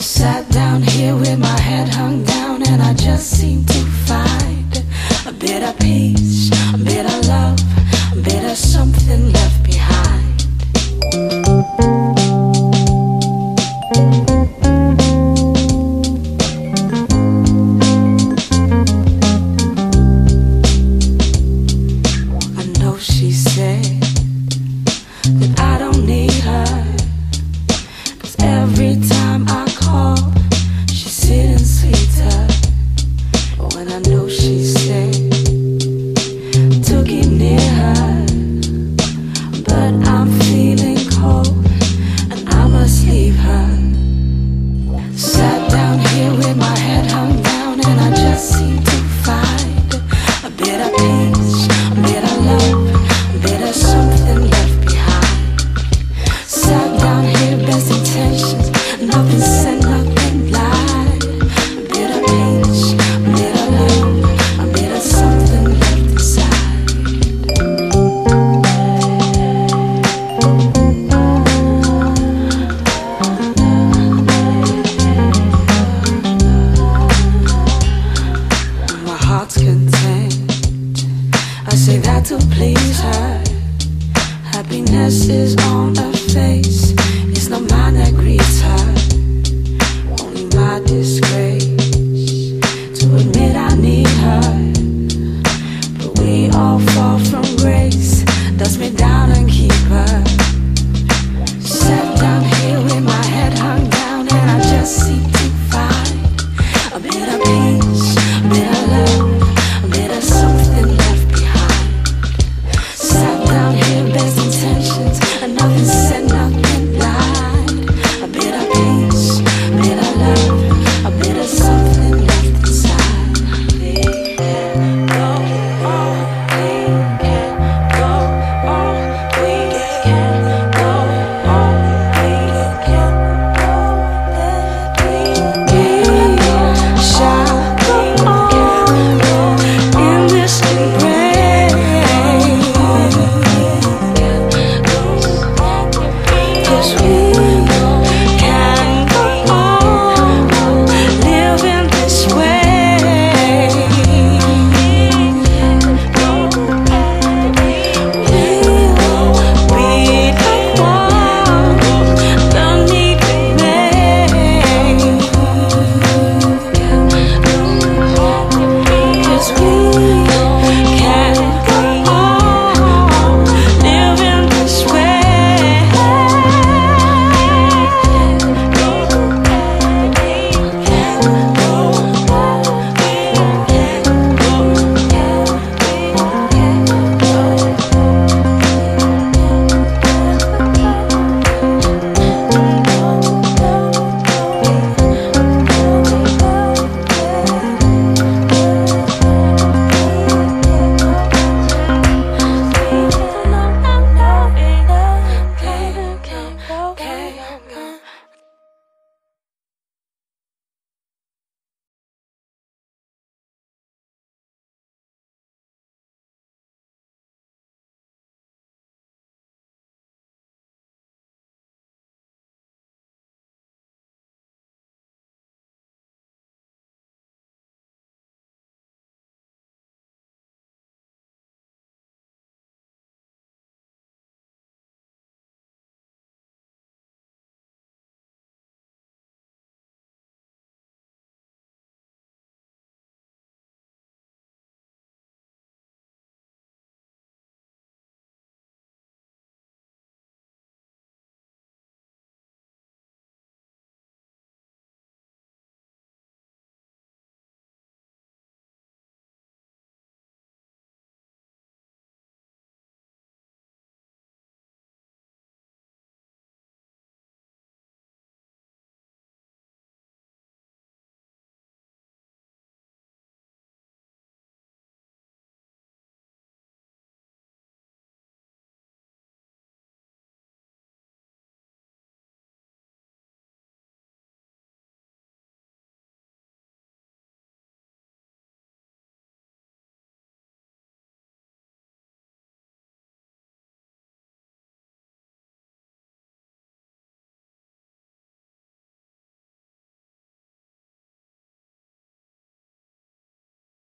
Sat down here with my head hung down, and I just seem to find a bit of peace, a bit of Happiness is on her face. It's not mine that greets her, only my disgrace. To admit I need her, but we all fall from grace. Dust me down and keep her.